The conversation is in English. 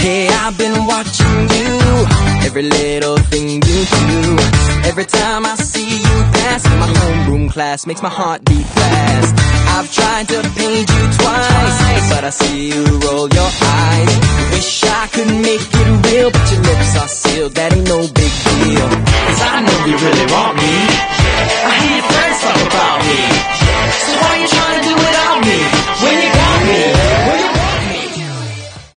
Hey, I've been watching you. Every little thing you do. Every time I see you pass My homeroom class makes my heart beat fast. I've tried to paint you twice But I see you roll your eyes. Wish I could make it real But your lips are sealed, that ain't no big deal. Cause I know you really want me.